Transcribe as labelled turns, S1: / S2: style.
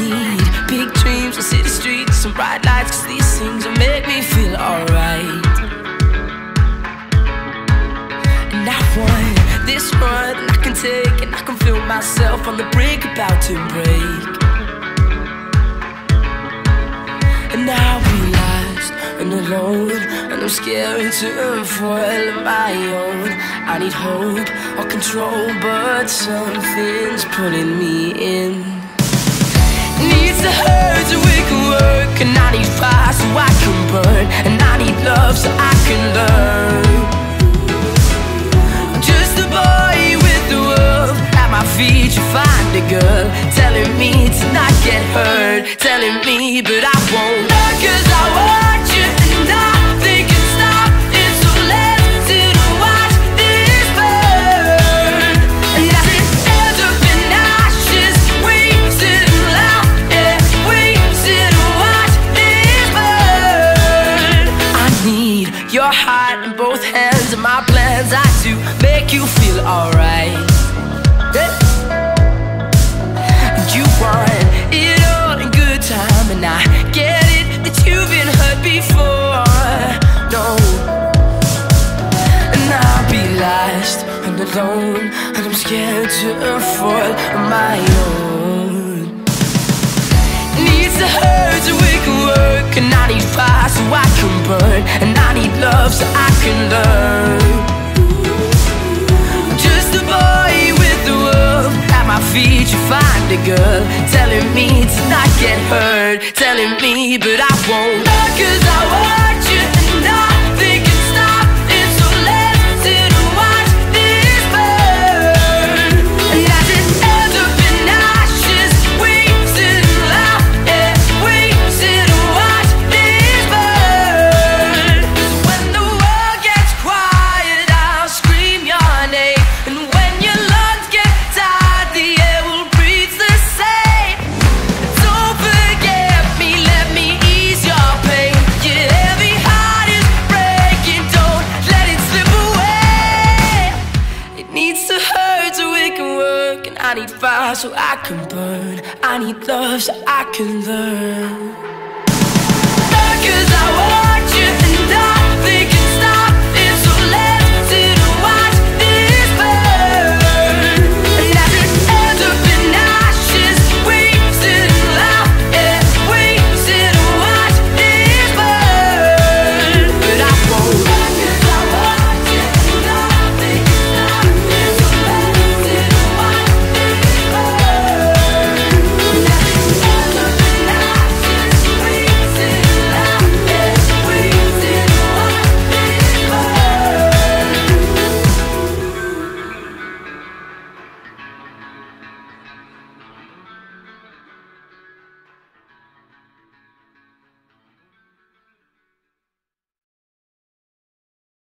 S1: need big dreams and city streets and bright lights, cause these things will make me feel alright. And I want this run I can take, and I can feel myself on the brink about to break. And I'll be lost and alone, and I'm scared to unfold my own. I need hope or control, but something's pulling me in. I need fire so I can burn, and I need love so I can learn. I'm just a boy with the world at my feet. You find a girl telling me to not get hurt, telling me, but I won't. Your heart in both hands and my plans are to make you feel alright. Yeah. You want it all in good time, and I get it that you've been hurt before. No, and I'll be lost and alone, and I'm scared to fall on my own. Needs to hurt we can work, and I need fire so I can burn, and I need love so I can learn. Just a boy with the world at my feet. You find a girl telling me to not get hurt, telling me, but I won't. I need fire so I can burn. I need love so I can learn.